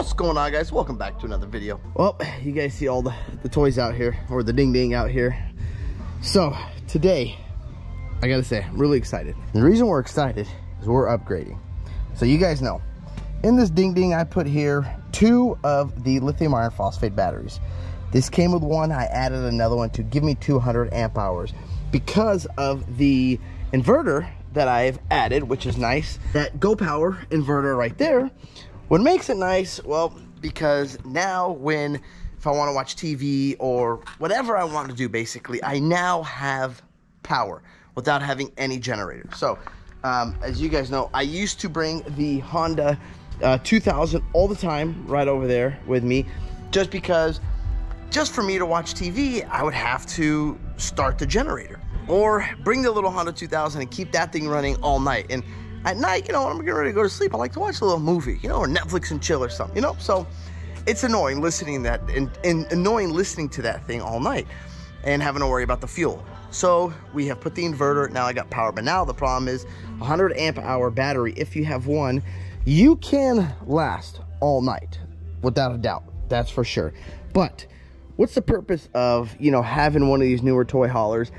What's going on guys? Welcome back to another video. Well, you guys see all the, the toys out here, or the ding ding out here. So, today, I gotta say, I'm really excited. The reason we're excited is we're upgrading. So you guys know, in this ding ding I put here two of the lithium iron phosphate batteries. This came with one, I added another one to give me 200 amp hours. Because of the inverter that I've added, which is nice, that Go Power inverter right there, what makes it nice, well, because now when, if I wanna watch TV or whatever I want to do basically, I now have power without having any generator. So, um, as you guys know, I used to bring the Honda uh, 2000 all the time right over there with me just because just for me to watch TV, I would have to start the generator or bring the little Honda 2000 and keep that thing running all night. And at night, you know, when I'm getting ready to go to sleep, I like to watch a little movie, you know, or Netflix and chill or something, you know? So it's annoying listening that and, and annoying listening to that thing all night and having to worry about the fuel. So we have put the inverter, now I got power, but now the problem is 100 amp hour battery, if you have one, you can last all night, without a doubt, that's for sure. But what's the purpose of, you know, having one of these newer toy haulers,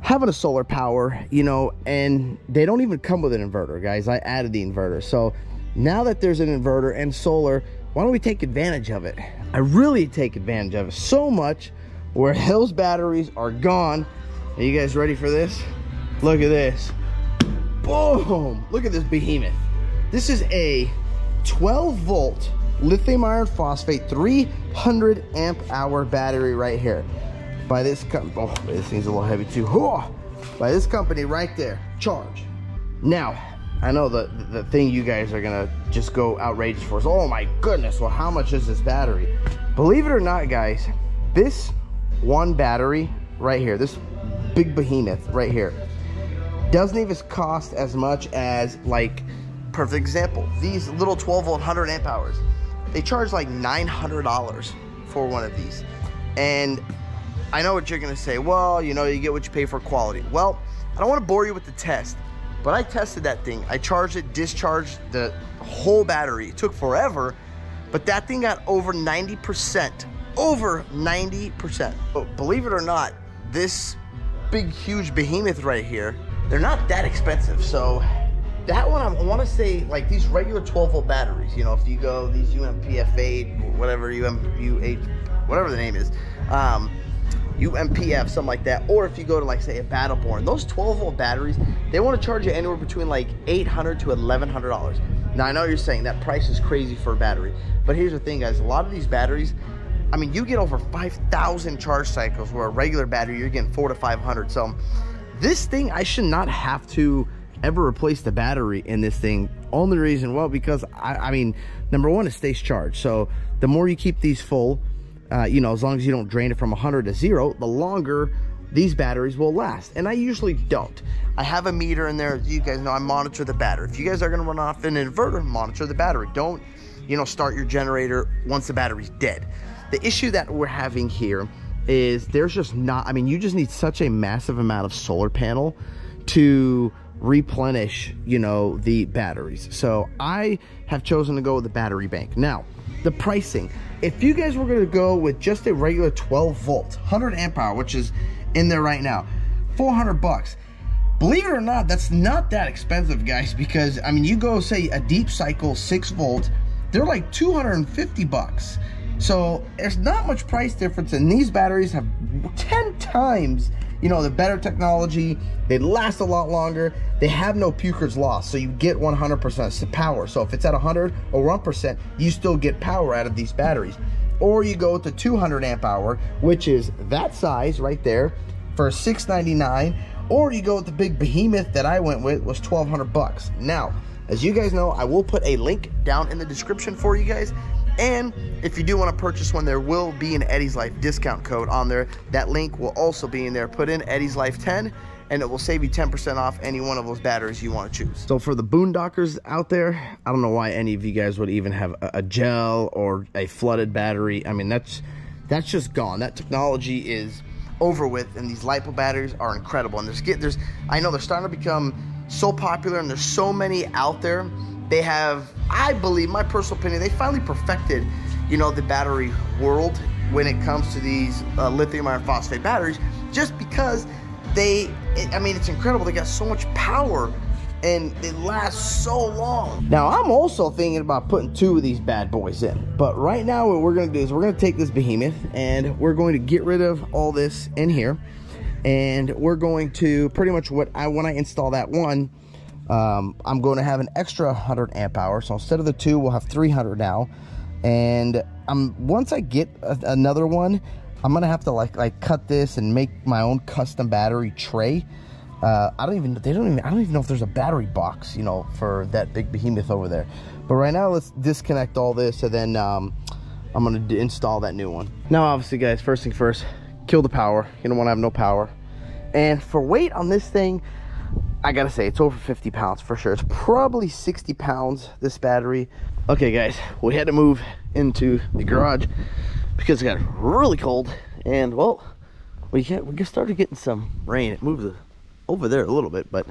having a solar power, you know, and they don't even come with an inverter, guys. I added the inverter. So now that there's an inverter and solar, why don't we take advantage of it? I really take advantage of it so much where Hill's batteries are gone are you guys ready for this? Look at this. Boom! Look at this behemoth. This is a 12 volt lithium iron phosphate 300 amp hour battery right here. By this company, oh, this thing's a little heavy too. Oh, by this company right there, Chvrge. Now, I know the, the thing you guys are gonna just go outrageous for is, oh my goodness, well how much is this battery? Believe it or not, guys, this one battery right here, this big behemoth right here. Doesn't even cost as much as like, perfect example, these little 12 volt 100 amp hours. They charge like $900 for one of these. And I know what you're gonna say, well, you know, you get what you pay for quality. Well, I don't wanna bore you with the test, but I tested that thing. I charged it, discharged the whole battery. It took forever, but that thing got over 90%. Over 90%. But believe it or not, this big, huge behemoth right here, they're not that expensive. So that one, I want to say like these regular 12 volt batteries, you know, if you go these UMPF8, whatever, UMU8, whatever the name is, um, UMPF, something like that. Or if you go to like say a Battle Born, those 12 volt batteries, they want to charge you anywhere between like 800 to $1,100. Now I know you're saying that price is crazy for a battery, but here's the thing guys, a lot of these batteries, I mean, you get over 5,000 charge cycles where a regular battery, you're getting four to 500. So this thing, I should not have to ever replace the battery in this thing. Only reason, well, because I, I mean, number one, it stays charged. So the more you keep these full, uh, you know, as long as you don't drain it from 100 to zero, the longer these batteries will last. And I usually don't. I have a meter in there. You guys know I monitor the battery. If you guys are going to run off an inverter, monitor the battery. Don't, you know, start your generator once the battery's dead. The issue that we're having here is there's just not, I mean, you just need such a massive amount of solar panel to replenish, you know, the batteries. So I have chosen to go with the battery bank. Now, the pricing. If you guys were going to go with just a regular 12 volt, 100 amp hour, which is in there right now, 400 bucks. Believe it or not, that's not that expensive, guys, because I mean, you go say a deep cycle 6 volt, they're like 250 bucks. So there's not much price difference, and these batteries have 10 times, you know, the better technology. They last a lot longer. They have no Peukert's loss, so you get 100% power. So if it's at 100 or 1%, you still get power out of these batteries. Or you go with the 200 amp hour, which is that size right there for 699 or you go with the big behemoth that I went with was 1200 bucks. Now, as you guys know, I will put a link down in the description for you guys and if you do want to purchase one, there will be an Eddie's Life discount code on there. That link will also be in there. Put in Eddie's Life 10 and it will save you 10% off any one of those batteries you want to choose. So for the boondockers out there, I don't know why any of you guys would even have a, gel or a flooded battery. I mean, that's that's just gone. That technology is over with and these LiPo batteries are incredible. And there's, there's I know they're starting to become so popular and there's so many out there they have, I believe, my personal opinion, they finally perfected, you know, the battery world when it comes to these uh, lithium iron phosphate batteries, just because they, I mean, it's incredible. They got so much power and they last so long. Now, I'm also thinking about putting two of these bad boys in. But right now, what we're to do is we're to take this behemoth and we're going to get rid of all this in here. And we're going to pretty much what I, when I install that one, um, I'm going to have an extra 100 amp hour. So instead of the two, we'll have 300 now. And I'm once I get a, another one, I'm gonna have to like like cut this and make my own custom battery tray. Uh, I don't even they don't even I don't even know if there's a battery box, you know, for that big behemoth over there. But right now, let's disconnect all this and then um, I'm gonna install that new one. Now, obviously, guys, first thing first, kill the power. You don't want to have no power. And for weight on this thing, I gotta say, it's over 50 pounds for sure. It's probably 60 pounds, this battery. Okay, guys, we had to move into the garage because it got really cold. And, well, we, get, we just started getting some rain. It moved over there a little bit, but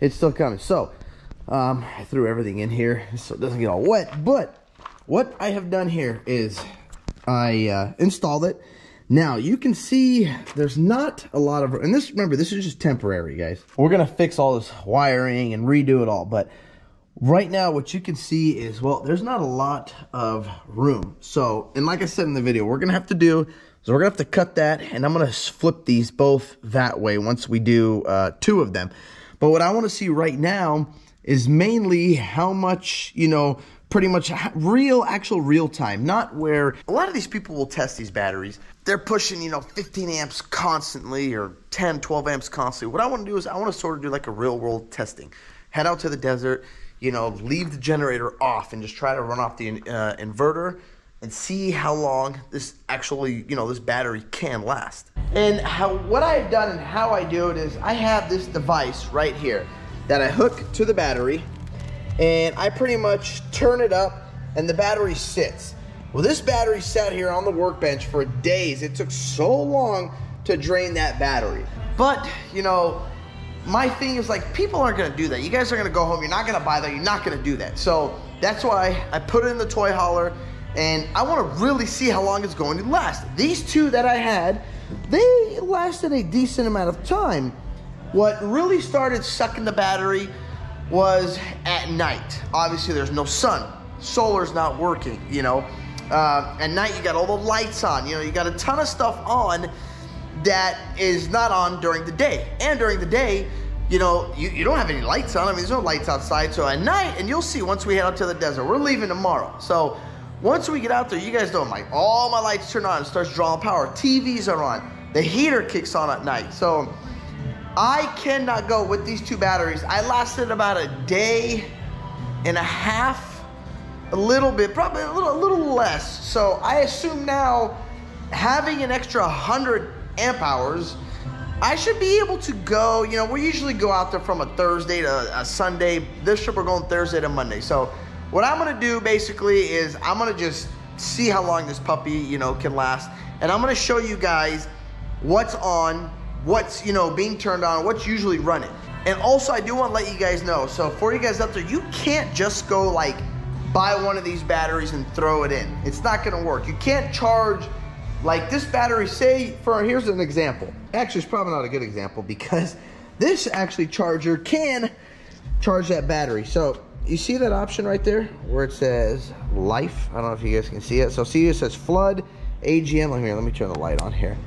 it's still coming. So, um, I threw everything in here so it doesn't get all wet. But what I have done here is I uh, installed it now, you can see there's not a lot of, and this, remember, this is just temporary, guys. We're going to fix all this wiring and redo it all, but right now what you can see is, well, there's not a lot of room. So, and like I said in the video, we're going to have to do, so we're going to have to cut that, and I'm going to flip these both that way once we do uh, two of them. But what I want to see right now is mainly how much, you know, pretty much real, actual real time, not where a lot of these people will test these batteries. They're pushing, you know, 15 amps constantly or 10, 12 amps constantly. What I want to do is I want to sort of do like a real world testing. Head out to the desert, you know, leave the generator off and just try to run off the uh, inverter and see how long this actually, you know, this battery can last. And how what I've done and how I do it is I have this device right here that I hook to the battery and I pretty much turn it up and the battery sits. Well, this battery sat here on the workbench for days. It took so long to drain that battery. But, you know, my thing is like, people aren't gonna do that. You guys are gonna go home, you're not gonna buy that, you're not gonna do that. So that's why I put it in the toy hauler and I wanna really see how long it's going to last. These two that I had, they lasted a decent amount of time. What really started sucking the battery was at night. Obviously, there's no sun. Solar's not working, you know. Uh, at night, you got all the lights on. You know, you got a ton of stuff on that is not on during the day. And during the day, you know, you, you don't have any lights on. I mean, there's no lights outside. So at night, and you'll see once we head out to the desert, we're leaving tomorrow. So once we get out there, you guys know, my all my lights turn on and starts drawing power. TVs are on. The heater kicks on at night. So I cannot go with these two batteries. I lasted about a day and a half, a little bit, probably a little, a little less. So I assume now having an extra 100 amp hours, I should be able to go, you know, we usually go out there from a Thursday to a Sunday. This trip we're going Thursday to Monday. So what I'm gonna do basically is I'm gonna just see how long this puppy, you know, can last. And I'm gonna show you guys what's on what's you know being turned on, what's usually running. And also, I do want to let you guys know. So for you guys out there, you can't just go like buy one of these batteries and throw it in. It's not to work. You can't charge like this battery. Say for here's an example. Actually, it's probably not a good example because this actually charger can charge that battery. So you see that option right there where it says life. I don't know if you guys can see it. So see it says flood AGM. Let me let me turn the light on here.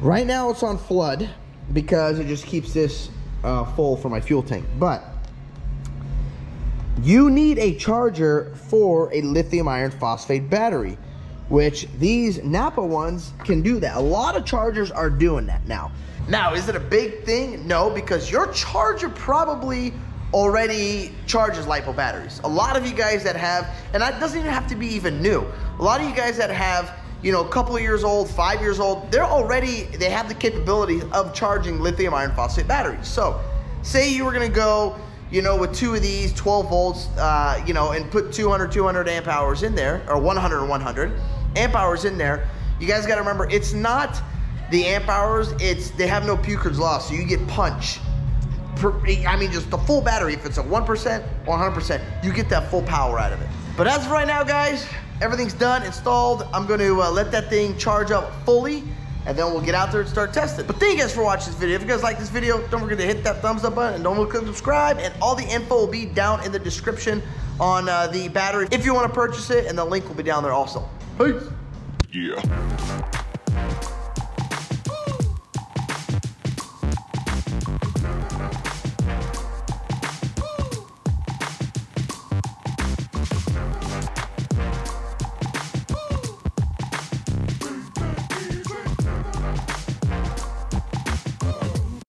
Right now it's on flood because it just keeps this uh, full for my fuel tank. But you need a charger for a lithium iron phosphate battery, which these Napa ones can do that. A lot of chargers are doing that now. Now, is it a big thing? No, because your charger probably already charges LiPo batteries. A lot of you guys that have, and that doesn't even have to be even new. A lot of you guys that have you know, a couple of years old, five years old, they're already, they have the capability of charging lithium iron phosphate batteries. So say you were gonna go, you know, with two of these 12 volts, uh, you know, and put 200, 200 amp hours in there, or 100 100 amp hours in there, you guys gotta remember, it's not the amp hours, it's, they have no Peukert's law, so you get punch. I mean, just the full battery. If it's a 1% or 100%, you get that full power out of it. But as of right now, guys, everything's done, installed. I'm going to uh, let that thing charge up fully and then we'll get out there and start testing. But thank you guys for watching this video. If you guys like this video, don't forget to hit that thumbs up button and don't forget to subscribe. And all the info will be down in the description on uh, the battery if you want to purchase it, and the link will be down there also. Peace. Yeah.